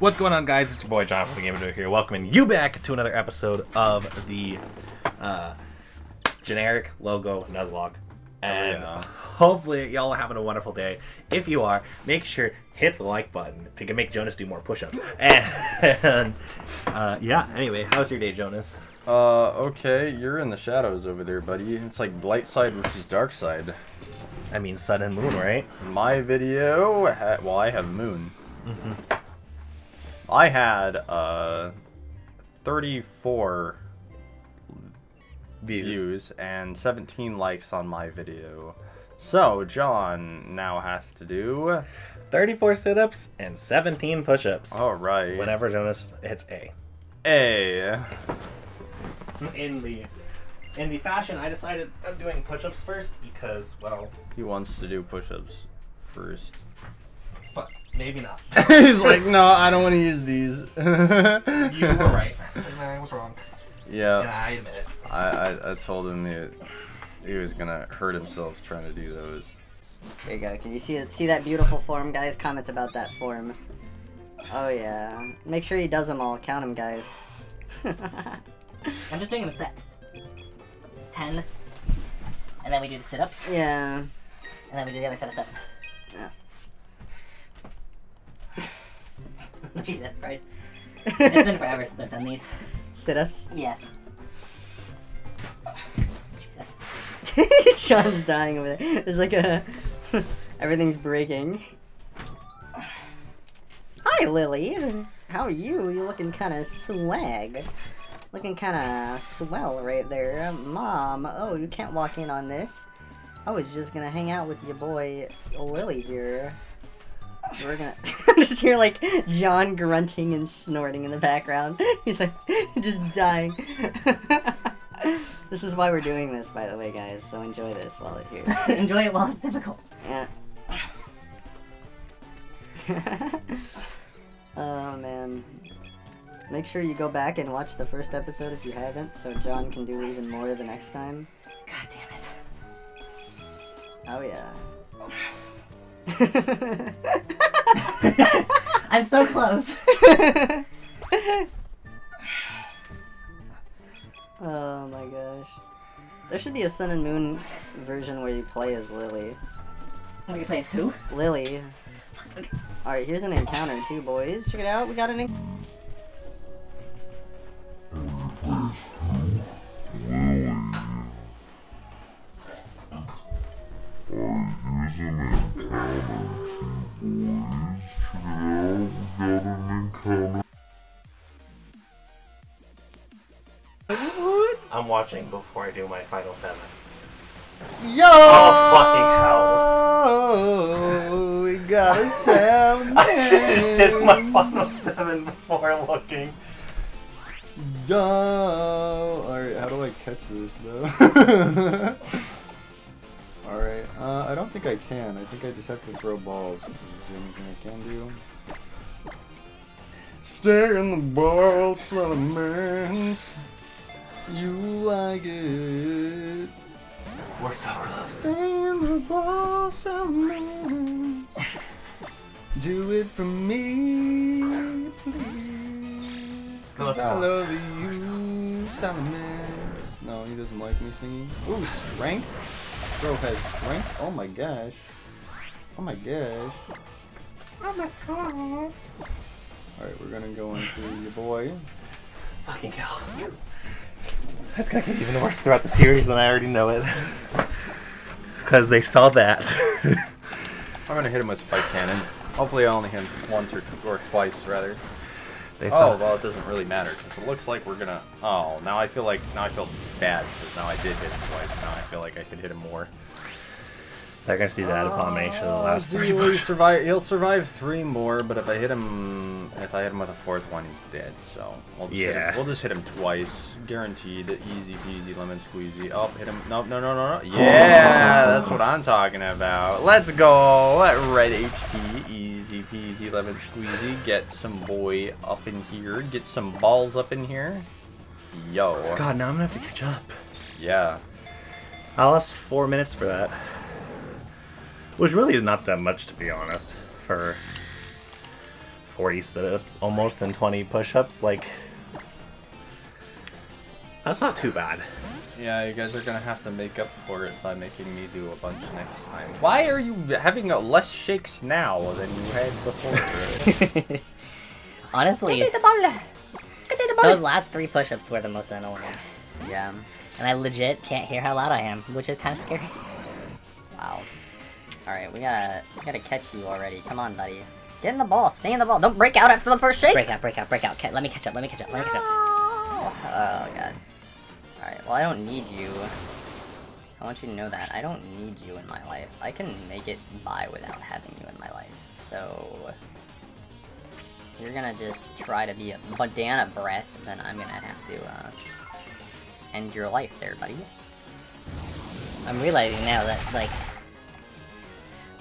What's going on, guys? It's your boy John from the Gamer here, welcoming you back to another episode of the uh, generic logo Nuzlocke. And yeah. hopefully, y'all are having a wonderful day. If you are, make sure hit the like button to make Jonas do more push-ups. And uh, yeah, anyway, how's your day, Jonas? Uh, okay, you're in the shadows over there, buddy. It's like light side versus dark side. I mean, sun and moon, right? My video, ha- well, I have moon. Mm-hmm. I had uh, 34 Views. views and 17 likes on my video. So John now has to do. 34 sit-ups and 17 push-ups. All right. Whenever Jonas hits A. A. in the in the fashion I decided I'm doing push-ups first because well He wants to do push-ups first. Fuck maybe not. He's like, no, I don't want to use these. you were right. I was wrong. Yeah. And I admit it. I, I, I told him that he was gonna hurt himself trying to do those. There you go. Can you see it? See that beautiful form, guys? Comment about that form. Oh yeah. Make sure he does them all. Count them, guys. I'm just doing them sets. Ten. And then we do the sit-ups. yeah. And then we do the other set of seven. Jesus Christ. It's been forever since I've done these. Sit-ups. Yes. Jesus. Sean's dying over there. There's like a. Everything's breaking. Hi, Lily. How are you? You're looking kind of swag. Looking kind of swell right there. Mom, oh, you can't walk in on this. I was just gonna hang out with your boy Lily here. We're gonna just hear like John grunting and snorting in the background. He's like just dying. this is why we're doing this, by the way, guys. So enjoy this while it's here. Enjoy it while it's difficult. Yeah. oh man. Make sure you go back and watch the first episode if you haven't, so John can do even more the next time. God damn it. Oh yeah. I'm so close. oh my gosh. There should be a Sun and Moon version where you play as Lily. What you play as who? Lily. Alright, here's an encounter too, boys. Check it out. We got an en- I'm watching before I do my final seven. Yo! Oh, fucking hell. we got a sound. I should have just did my final seven before looking. Yo! Alright, how do I catch this though? Alright, uh, I don't think I can. I think I just have to throw balls. This is the only thing I can do. Stay in the ball, Salamence. You like it. We're so close. Stay in the ball, Salamence. Do it for me, please. Close I enough. love you, Salamence. No, he doesn't like me singing. Ooh, strength? Bro has strength? Oh my gosh. Oh my gosh. Oh my god. Alright, we're gonna go into your boy. Fucking hell. That's gonna get even worse throughout the series, and I already know it. Because they saw that. I'm gonna hit him with Spike Cannon. Hopefully I only hit him once or, or twice, rather. they saw. Oh, well, it doesn't really matter, because it looks like we're gonna... Oh, now I feel like... Now I feel bad, because now I did hit him twice. Now I feel like I could hit him more. They're gonna see that abomination in the ah, last see, three will he survive? He'll survive three more, but if I hit him, if I hit him with a fourth one, he's dead. So we'll just hit Yeah. him, we'll just hit him twice, guaranteed. Easy peasy, lemon squeezy. Oh, hit him! No, no, no, no, no. Yeah, that's what I'm talking about. Let's go. Let red HP, easy peasy, lemon squeezy. Get some boy up in here. Get some balls up in here. Yo. God, now I'm gonna have to catch up. Yeah. I lost four minutes for that. Which really is not that much, to be honest, for 40 sit-ups almost and 20 push-ups. Like, that's not too bad. Yeah, you guys are gonna have to make up for it by making me do a bunch next time. Why are you having less shakes now than you had before? Honestly, those last three push-ups were the most annoying. Yeah. And I legit can't hear how loud I am, which is kind of scary. Wow. All right, we gotta we gotta catch you already. Come on, buddy. Get in the ball. Stay in the ball. Don't break out after the first shake. Break out, break out, break out. Let me catch up, let me catch up, let me catch up. Oh, oh god. Alright, well I don't need you. I want you to know that. I don't need you in my life. I can make it by without having you in my life. So you're gonna just try to be a banana breath, then I'm gonna have to uh, end your life there, buddy. I'm realizing now that, like,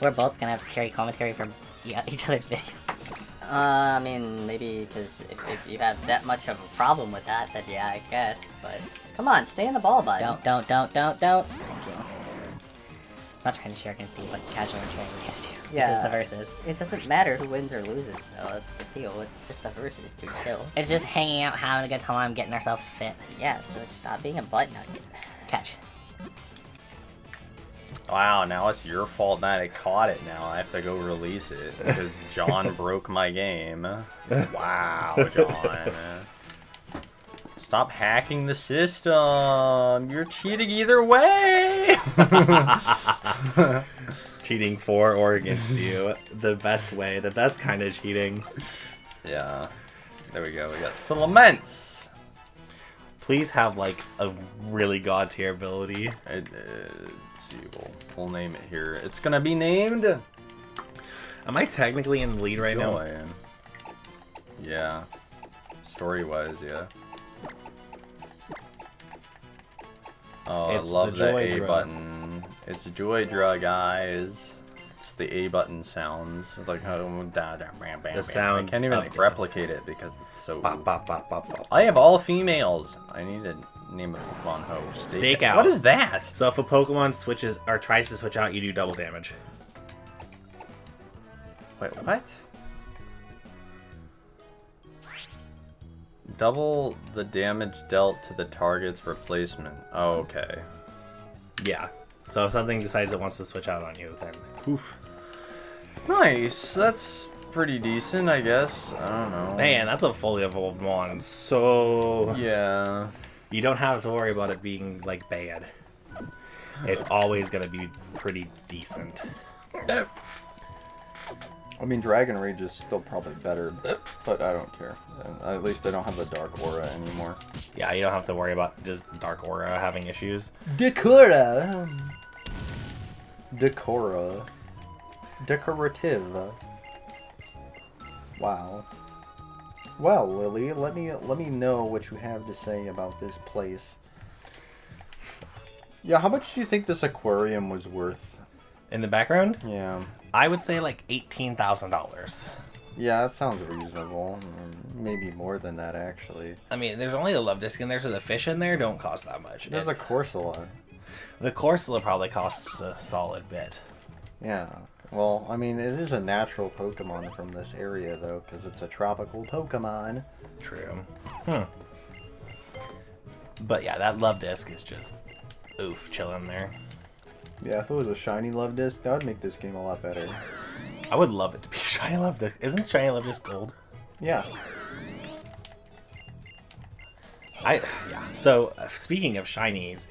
we're both gonna have to carry commentary for e- each other's videos. Uh, I mean, maybe because if, if you have that much of a problem with that, then yeah, I guess. But come on, stay in the ball, bud. Don't, don't, don't, don't, don't. Thank you. I'm not trying to share against you, but casually cheering against you. Yeah. It's a versus. It doesn't matter who wins or loses, though. That's the deal. It's just a versus to chill. It's just hanging out, having a good time, getting ourselves fit. Yeah, so stop being a butt nugget. Catch. Wow, now it's your fault that I caught it now. I have to go release it because John broke my game. Wow, John. Stop hacking the system. You're cheating either way. Cheating for or against you. The best way, the best kind of cheating. yeah. There we go. We got Salamence. Please have like a really god tier ability. It, uh, see, we'll, we'll name it here. It's gonna be named Am I technically in the lead right now? I am. Yeah. Story wise, yeah. Oh, It's I love the Joy A Drug. button. It's Joy Drug, guys. It's the A button sounds. Like oh, da, da, bam, bam, bam. sounds I can't even of death. replicate it because it's so. Bop, bop, bop. I have all females. I need to name a Pokemon host. Stakeout. What is that? So if a Pokemon switches or tries to switch out, you do double damage. Wait, what? Double the damage dealt to the target's replacement. Oh, okay. Yeah. So if something decides it wants to switch out on you, then oof. Nice. That's pretty decent, I guess. I don't know. Man, that's a fully evolved mon. So Yeah. You don't have to worry about it being like bad. It's always gonna be pretty decent. I mean, Dragon Rage is still probably better, but I don't care. At least I don't have the Dark Aura anymore. Yeah, you don't have to worry about just Dark Aura having issues. Decora. Decora. Decorative. Wow. Well, Lily, let me let me know what you have to say about this place. Yeah, how much do you think this aquarium was worth? In the background, Yeah. I would say like eighteen thousand dollars. Yeah, that sounds reasonable. Maybe more than that, actually. I mean, there's only a Luvdisc in there, so the fish in there don't cost that much. There's a It's- Corsola. the Corsola probably costs a solid bit. Yeah. Well, I mean, it is a natural Pokemon from this area, though, because it's a tropical Pokemon. True. Hmm. But yeah, that Luvdisc is just oof, chilling there. Yeah, if it was a shiny Luvdisc, that would make this game a lot better. I would love it to be shiny Luvdisc. Isn't shiny Luvdisc gold? Yeah. I yeah. So uh, speaking of shinies,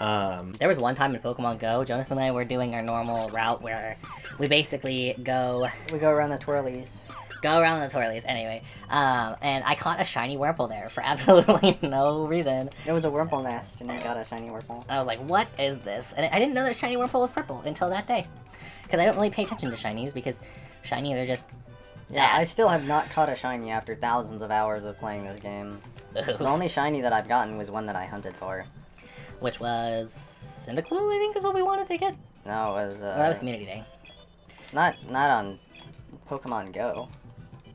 um, There was one time in Pokemon Go, Jonas and I were doing our normal route where we basically go We go around the twirlies. go around the twirlies anyway. Um, and I caught a shiny Wurmple there for absolutely no reason. It was a Wurmple nest, and I got a shiny Wurmple. I was like, what is this? And I didn't know that shiny Wurmple was purple until that day. Because I don't really pay attention to shinies because shinies are just. Yeah, I still have not caught a shiny after thousands of hours of playing this game. The only shiny that I've gotten was one that I hunted for. Which was. Cyndaquil, I think, is what we wanted to get. No, it was uh, Well, that was Community Day. not not on Pokemon Go.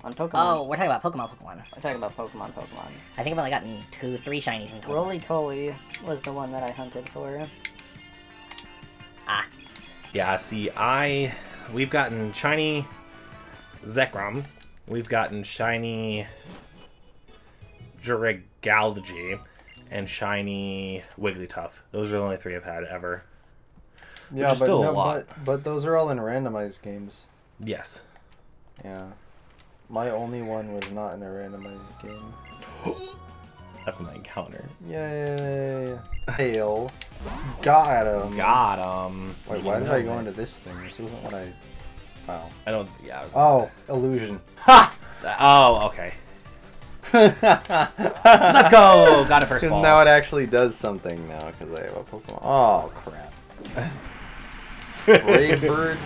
On Pokemon. Oh, we're talking about Pokemon Pokemon. we're talking about Pokemon Pokemon. I think I've only gotten two, three shinies in total. Roly Poly was the one that I hunted for. Ah, yeah. See, I we've gotten shiny Zekrom, we've gotten shiny Jurigalgi and shiny Wigglytuff. Those are the only three I've had ever. Yeah, but, still a lot. but but those are all in randomized games. Yes. Yeah. My only one was not in a randomized game. That's my encounter. Yay! Hail. Got him. Got him. Wait, why did I go into this thing? This wasn't what I. Wow. I don't. Yeah. I was Oh, illusion. Ha! Oh, okay. Let's go! Got it first ball. now it actually does something now because I have a Pokemon. Oh crap! Brave bird,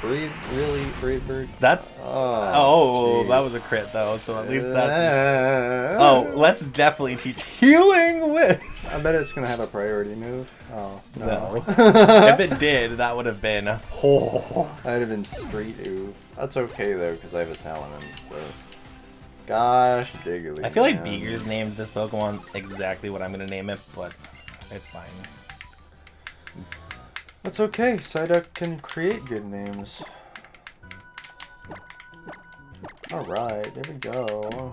brave really brave bird. That's. Oh, Oh, that was a crit though, so at least that's. Uh, Oh, let's definitely teach healing with. I bet it's gonna have a priority move. Oh no! No. if it did, that would have been. Oh. I'd have been straight oof. That's okay though, because I have a Salamence. So. Gosh. I feel like man. Beegers named this Pokemon exactly what I'm gonna name it, but it's fine. That's okay. Psyduck can create good names. Alright, there we go.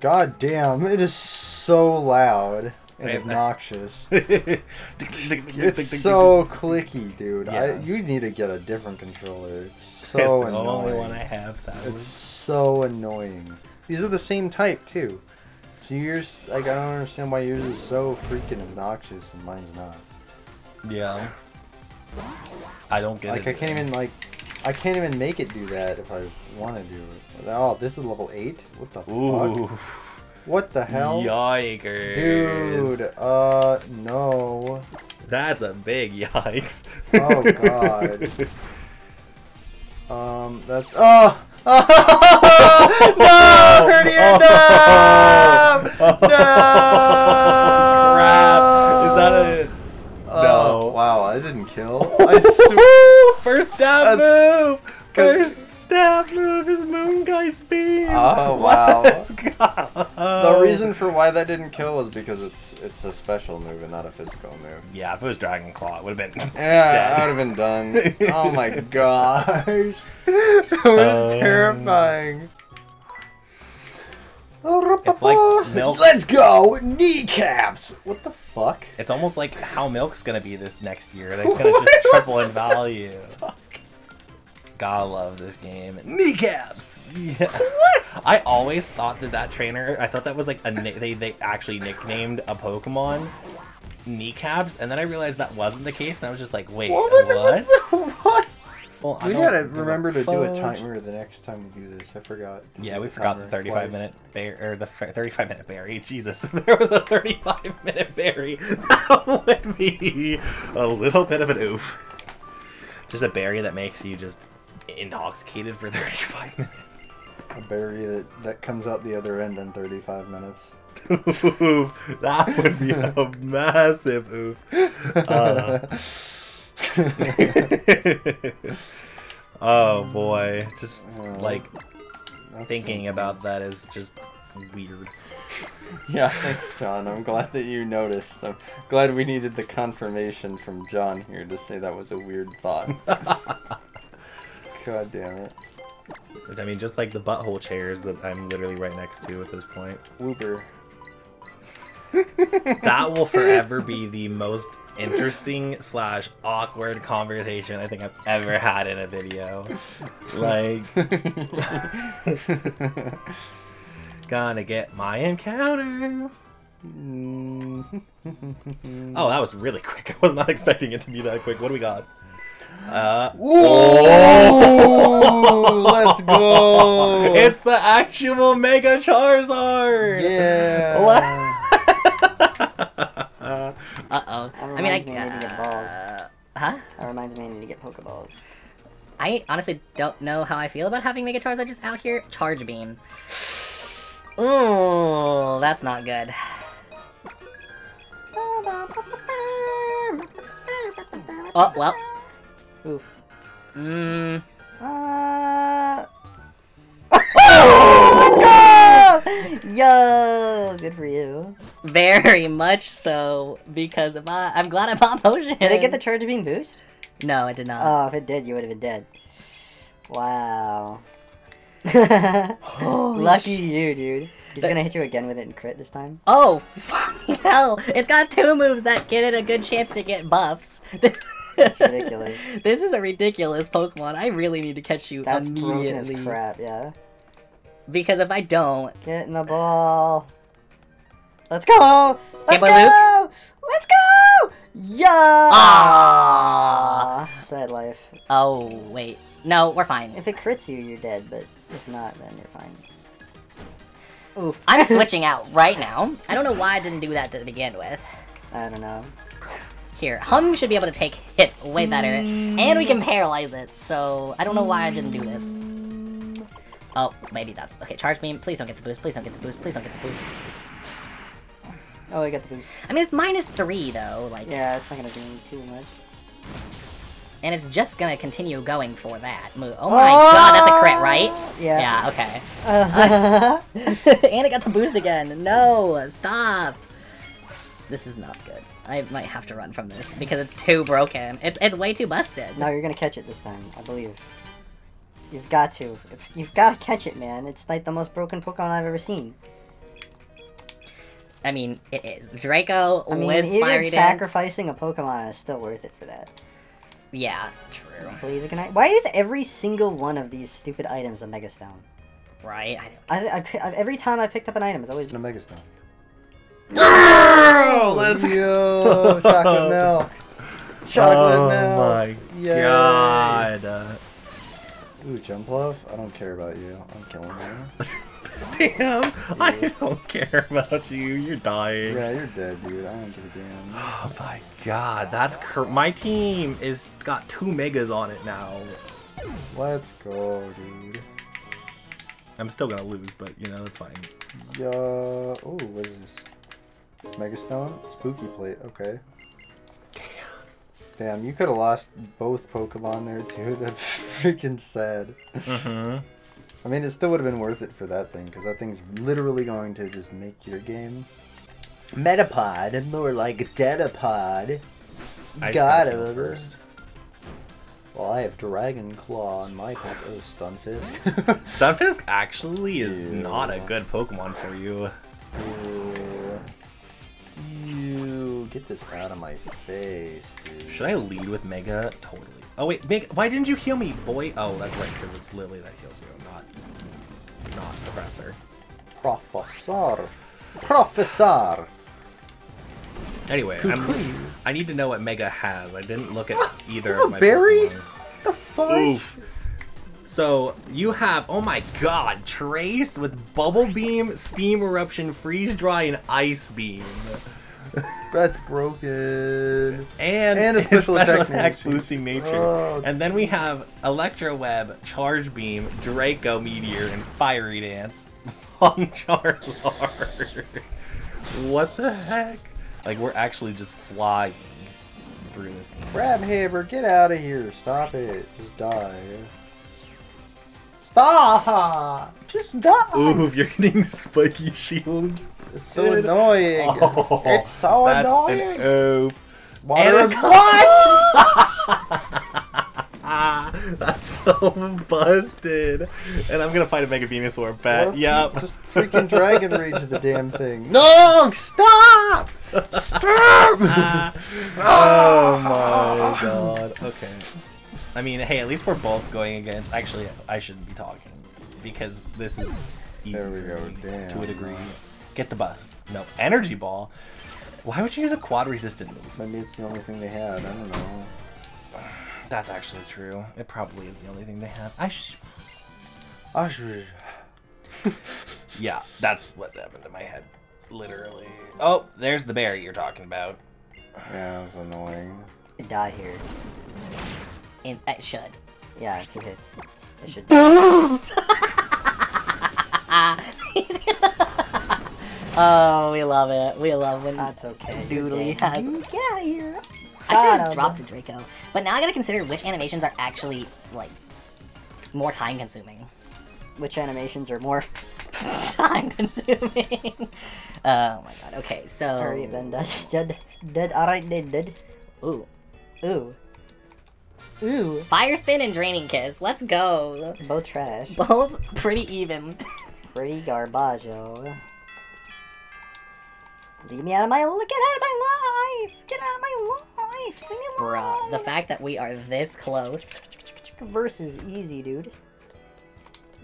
God damn, it is so loud and obnoxious. it's so clicky, dude. I, you need to get a different controller. It's so It's the annoying. only one I have, sadly. It's so annoying. These are the same type too. So yours, like, I don't understand why yours is so freaking obnoxious and mine's not. Yeah. I don't get Like, it. I can't even like, I can't even make it do that if I want to do it. Oh, this is level eight. What the Ooh. fuck? What the hell? Yikers. Dude, uh, no. That's a big yikes. Oh, God. Um, that's oh. no, Herdier, no! Oh, No! Crap. Is that a. Oh, No. Wow, I didn't kill. I sw- First stab That's- move! First stab move is Moongeist Beam! Oh, wow. Let's go! the reason for why that didn't kill was because it's it's a special move and not a physical move. Yeah, if it was Dragon Claw, it would have been. Yeah. I would have been done. oh my gosh. that was Um, terrifying. It's like milk. Let's go! Kneecaps! What the fuck? It's almost like how milk's gonna be this next year. It's gonna just triple in value. Gotta love this game. Kneecaps. Yeah. I always thought that that trainer. I thought that was like a they they actually nicknamed a Pokemon kneecaps, and then I realized that wasn't the case, and I was just like, wait, What? what? what? Well, We don't gotta remember to do a fudge. timer the next time we do this. I forgot. Yeah, we forgot the 35 twice. minute bear or the 35 minute berry. Jesus, if there was a 35 minute berry, that would be a little bit of an oof. Just a berry that makes you just intoxicated for 35 minutes. A berry that, that comes out the other end in 35 minutes. oof, that would be a massive oof. Uh, oh boy, just Uh, like thinking about that is just weird. Yeah, thanks, John. I'm glad that you noticed. I'm glad we needed the confirmation from John here to say that was a weird thought. God damn it. I mean, just like the butthole chairs that I'm literally right next to at this point. Whooper. That will forever be the most interesting slash awkward conversation I think I've ever had in a video. Like, gonna get my encounter. Mm. Oh, that was really quick. I was not expecting it to be that quick. What do we got? Uh, Ooh, let's go. It's the actual Mega Charizard. yeah. Uh, Uh oh. That I mean, I. reminds me I need to get balls. Uh, huh? That reminds me I need to get Pokeballs. I honestly don't know how I feel about having Mega Charizard just out here. Charge Beam. Ooh, that's not good. Oh, well. Oof. Mmm. Uh... Oh, let's go! Yo, good for you. Very much so, because of my, I'm glad I bought Potion. Did it get the charge beam boost? No, it did not. Oh, if it did, you would have been dead. Wow. Lucky you, dude. He's gonna hit you again with it and crit this time. Oh, fucking hell! It's got two moves that get it a good chance to get buffs. That's ridiculous. this is a ridiculous Pokemon. I really need to catch you That's broken immediately. as crap, yeah. Because if I don't, Get in the ball. Let's go! Let's go! Let's go! Yeah! Ah. Sad life. oh wait, no, we're fine. If it crits you, you're dead, but if not, then you're fine. Oof. I'm switching out right now. I don't know why I didn't do that to begin with. I don't know. Here, Hum should be able to take hits way better, and we can paralyze it. So I don't know why I didn't do this. Oh, maybe that's okay. Charge beam. Please don't get the boost. Please don't get the boost. Please don't get the boost. Oh, I got the boost. I mean, it's minus three though. Like, Yeah, it's not gonna do too much. and it's just gonna continue going for that move. Oh my god, that's a crit, right? Yeah. Yeah. Okay. Uh, and it got the boost again. No, stop. This is not good. I might have to run from this because it's too broken. It's it's way too busted. no, you're gonna catch it this time, I believe. You've got to. It's you've got to catch it, man. It's like the most broken Pokemon I've ever seen. I mean, it is Draco I mean, with even Fiery Dance. sacrificing a Pokemon is still worth it for that. Yeah, true. Please, can I? Why is every single one of these stupid items a Mega Stone? Right? I don't. I, I, I, every time I picked up an item, it's always It's a Mega Stone. Oh, let's go. chocolate milk. Chocolate oh milk. my Yay. god. Uh, Ooh, Jumpluff? I don't care about you. I'm killing you. damn, I don't care about you. You're dying. Yeah, you're dead, dude. I don't give a damn. Oh my god, that's cur- my team is got two megas on it now. Let's go, dude. I'm still gonna lose, but you know that's fine. Yeah. Oh, what is this? Mega Stone? Spooky Plate. Okay. Damn, Damn, you could have lost both Pokemon there too. That's freaking sad. Mm-hmm. I mean, it still would have been worth it for that thing, because that thing's literally going to just make your game. Metapod, more like Dedapod. I Got it. first. Well, I have Dragon Claw on my pack. Oh, Stunfisk. Stunfisk actually is Ew. not a good Pokemon for you. Ew. Get this out of my face, dude. Should I lead with Mega? Totally. Oh wait, Mega, why didn't you heal me, boy? Oh, that's right, because it's Lily that heals you, not not Professor. Professor. Professor. Anyway, I'm, I need to know what Mega has. I didn't look at ah, either of my berry? Pokemon. The fuck? Oof. So you have, oh my god, Trace with Bubble Beam, Steam Eruption, Freeze Dry, and Ice Beam. That's broken. And, And a special attack nature. boosting nature. Oh, and then we have Electro Web, Charge Beam, Draco Meteor, and Fiery Dance on Charizard. what the heck? Like we're actually just flying through this game. Crab Haber, get out of here. Stop it. Just die. Stop! Just die! Ooh, you're getting spiky shields. It's so annoying. Oh, it's so that's annoying. An oof. Water And it's- what? That's so busted. And I'm gonna fight a Mega Venusaur. Bet. Yep. Just freaking Dragon Rage the damn thing. No! Stop! Stop! oh my god. Okay. I mean, hey, at least we're both going against. Actually, I shouldn't be talking because this is easy There we for go, me damn. to a degree. Get the buff. No, energy ball. Why would you use a quad resistant move? Maybe it's the only thing they had. I don't know. That's actually true. It probably is the only thing they have. I sh- Ashur. Yeah, that's what happened in my head. Literally. Oh, there's the bear you're talking about. Yeah, it's annoying. die here. It, it should. Yeah, two hits. It should. oh, we love it. We love when That's okay. Doodly has. game. Get out of here. I should God, just drop the Draco. But now I gotta consider which animations are actually like more time consuming. Which animations are more? time consuming. oh my god. Okay, so Alright then, dead, dead. Alright, dead, dead. ooh, Ooh. Ooh, Fire Spin and Draining Kiss. Let's go. both trash. Both pretty even. Pretty garbaggio. Leave me out of my. Get out of my life! Get out of my life! Leave me alone! Bruh, the fact that we are this close. Versus easy, dude.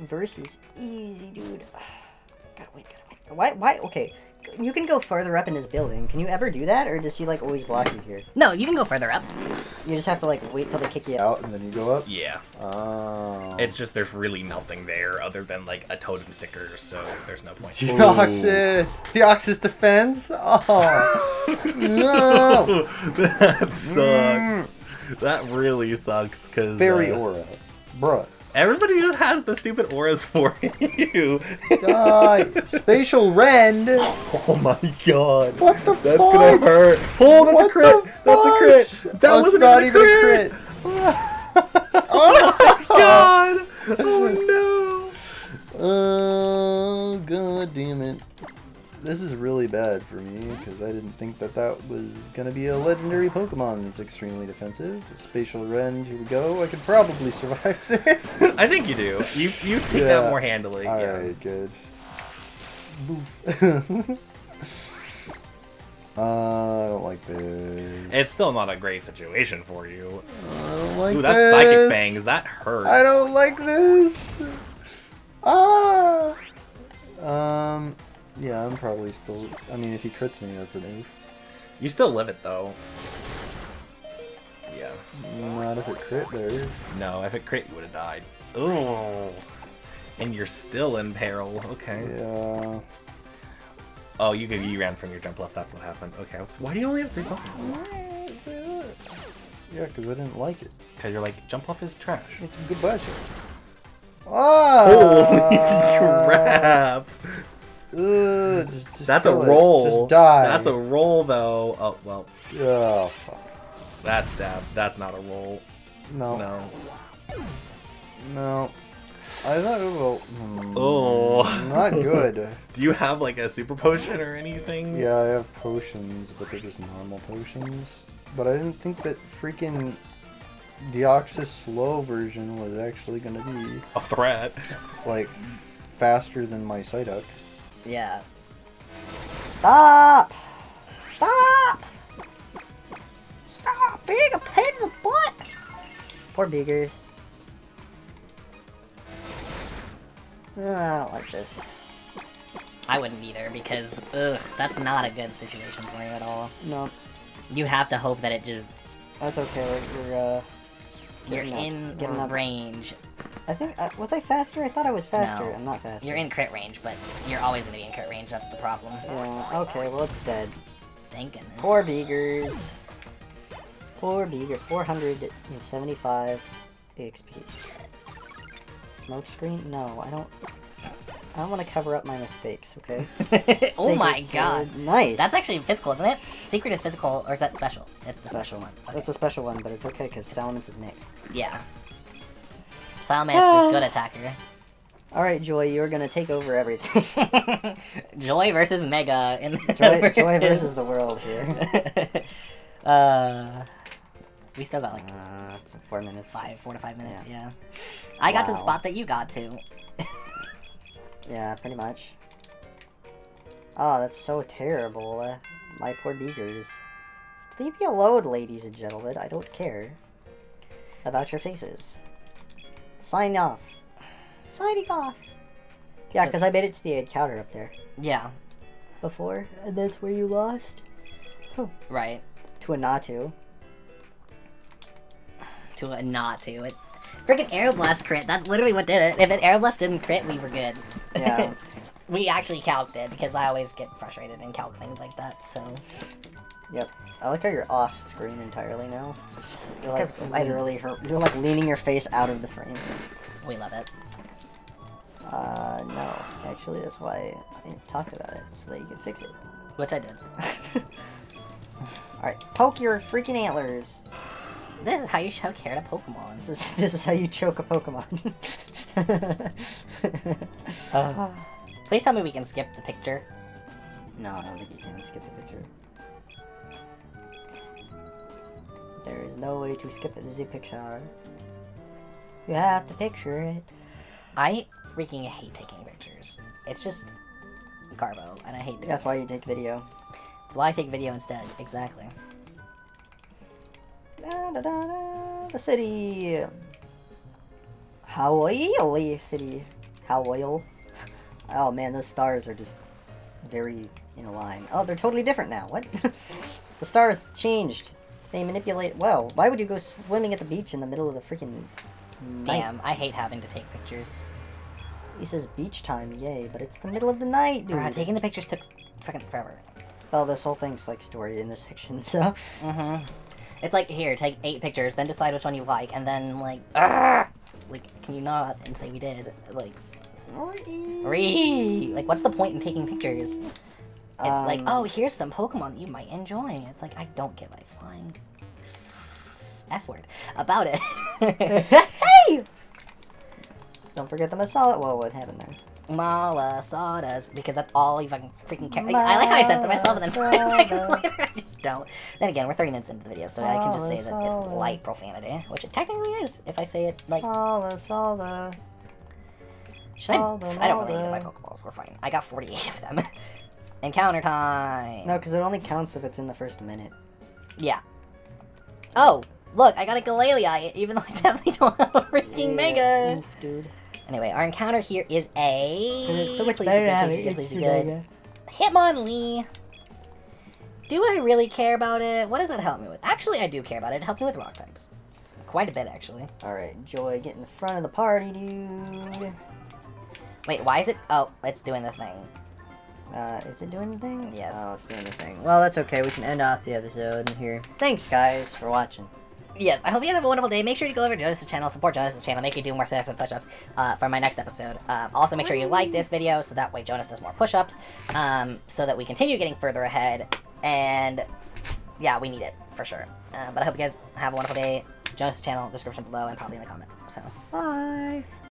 Versus easy, dude. Gotta wait, gotta wait. Why? Why? Okay, you can go further up in this building. Can you ever do that, or does he like always block you here? No, you can go further up. You just have to like wait till they kick you out. Out and then you go up. Yeah. Oh. It's just there's really nothing there other than like a totem sticker, so there's no point. Deoxys. Deoxys defense. Oh no. that sucks. That really sucks because Very uh, aura, bruh. Everybody just has the stupid auras for you. Die. Spatial rend. oh my god. What the fuck? That's fuck? gonna hurt. Oh, that's What a crit. That's a crit. That Oh, wasn't not even a crit. oh my god. Oh no. Oh god damn it. This is really bad for me because I didn't think that that was gonna be a legendary Pokemon that's extremely defensive. Spatial Rend, here we go. I could probably survive this. I think you do. You you take Yeah. that more handily. yeah. Alright, good. Boof. uh, I don't like this. It's still not a great situation for you. I don't like Ooh, that's this. psychic fangs. That hurts. I don't like this. Ah. Um. Yeah, I'm probably still. I mean, if he crits me, that's an oof. You still live it though. Yeah. Not if it crit there. No, if it crit, you would have died. Oh. And you're still in peril. Okay. Yeah. Oh, you could you ran from your Jumpluff. That's what happened. Okay. I was like, why do you only have three Pokemon? Yeah, because I didn't like it. Because you're like, Jumpluff is trash. It's a good budget. Ah! Holy crap! Ugh, just, just That's a it. roll. Just die. That's a roll, though. Oh well, Oh, fuck. that's stab. That's not a roll. No. No. No. I thought, well, hmm, Oh. not good. Do you have like a super potion or anything? Yeah, I have potions, but they're just normal potions. But I didn't think that freaking Deoxys slow version was actually gonna be A threat. like faster than my Psyduck. Yeah. Stop! Stop! Stop being a pain in the butt! Poor beakers. Uh, I don't like this. I wouldn't either because ugh, that's not a good situation for you at all. No, You have to hope that it just that's okay. You're, uh, you're up, in getting up. I think, uh, was I faster? I thought I was faster. No. I'm not faster. You're in crit range, but you're always gonna be in crit range. That's the problem. Yeah, okay, well, it's dead. Thank goodness. Poor beakers. Poor beaker. 475 XP. Smoke screen? No, I don't. I don't want to cover up my mistakes, okay? oh my Sword. god. Nice! That's actually physical, isn't it? Secret is physical, or is that special? It's the special one. Okay. That's a special one, but it's okay because Salamence is Nick. Yeah. Salamence is good attacker. Alright, Joy, you're gonna take over everything. Joy versus Mega in Joy, Joy versus the world here. uh, we still got like Uh, four minutes. five, four to five minutes. Yeah. I got to the spot that you got to. Yeah, pretty much. Oh, that's so terrible. Uh, my poor beakers. Leave me alone, ladies and gentlemen. I don't care about your faces. Sign off. Signing off. Yeah, because I made it to the encounter up there Yeah. before, and that's where you lost Right. to a Natu. To a not to it. Freaking Aeroblast crit. That's literally what did it. If an Aeroblast didn't crit, we were good. Yeah. we actually calced it because I always get frustrated and calc things like that. So Yep. I like how you're off screen entirely now. You're like I- literally, her- you're like leaning your face out of the frame. we love it. Uh, no. Actually, that's why I talked about it, so that you could fix it. Which I did. Alright, poke your freaking antlers. This is how you choke care to Pokemon. This is, this is how you choke a Pokemon. Uh, please tell me we can skip the picture. no, I don't think you can skip the picture. There's There's no way to skip the picture. You have to picture it. I freaking hate taking pictures. It's just garbo, and I hate doing That's it. why you take video. That's why I take video instead. Exactly. Da, da, da, da, the city. Hawaii city. Hawaii. Oh man, those stars are just very in a line. Oh, they're totally different now. What? the stars changed. They manipulate. Well, why would you go swimming at the beach in the middle of the freaking night? Damn, I hate having to take pictures. He says beach time, yay, but it's the middle of the night, dude. Bruh, taking the pictures took fucking forever. Oh, this whole thing's like story in this section, so. Mm-hmm. It's like here, take eight pictures, then decide which one you like, and then like, ah, like, can you not and say we did? Like, re, like, what's the point in taking pictures? It's like, Um, oh, here's some Pokemon that you might enjoy. It's like I don't give a flying f word about it. hey! Don't forget the masala. Whoa, what happened there? Mala sawdust because that's all you fucking freaking care. I like how I said to myself, and then for a second later I just don't. Then again, we're 30 minutes into the video, so I can just say that it's light profanity, which it technically is if I say it like. Sala. Should I? I don't really need my. Pokeballs. We're fine. I got 48 of them. Encounter time. No, because it only counts if it's in the first minute. Yeah. Oh, look, I got a Galilei, even though I definitely don't have a freaking Yeah, Mega. Oof, dude. Anyway, our encounter here is a. It's so much Please better be to good, have please it. It's please be good. Hitmonlee. Do I really care about it? What does that help me with? Actually, I do care about it. It helps me with rock types. Quite a bit, actually. Alright, Joy, get in the front of the party, dude. Wait, why is it? Oh, it's doing the thing. Uh, is it doing the thing? Yes. Oh, it's doing the thing. Well, that's okay. We can end off the episode here. Thanks, guys, for watching. Yes, I hope you guys have a wonderful day. Make sure to go over to Jonas' channel, support Jonas' channel, make you do more sit-ups and push-ups uh, for my next episode. Um, also, make sure you like this video so that way Jonas does more push-ups, um, so that we continue getting further ahead. And yeah, we need it for sure. Uh, but I hope you guys have a wonderful day. Jonas' channel, description below, and probably in the comments. So, Bye.